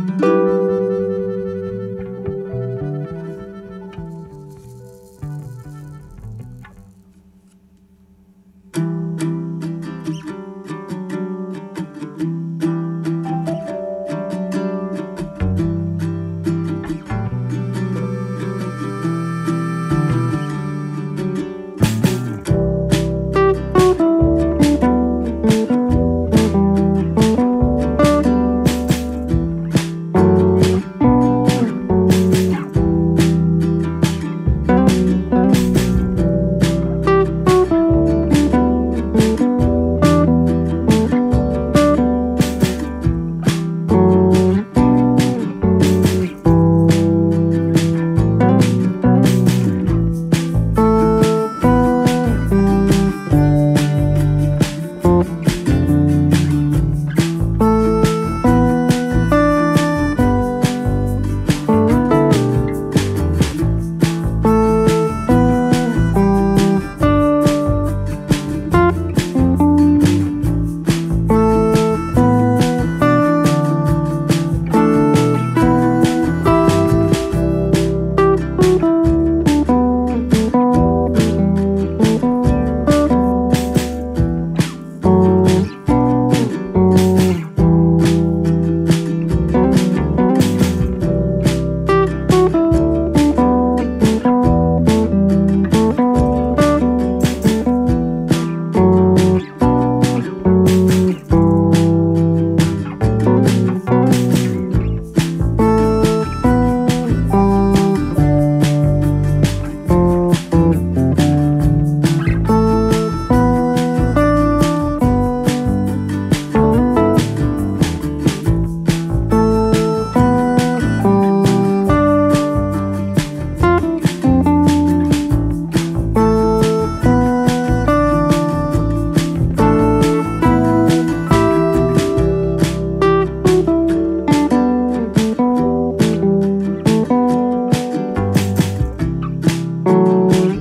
Bye.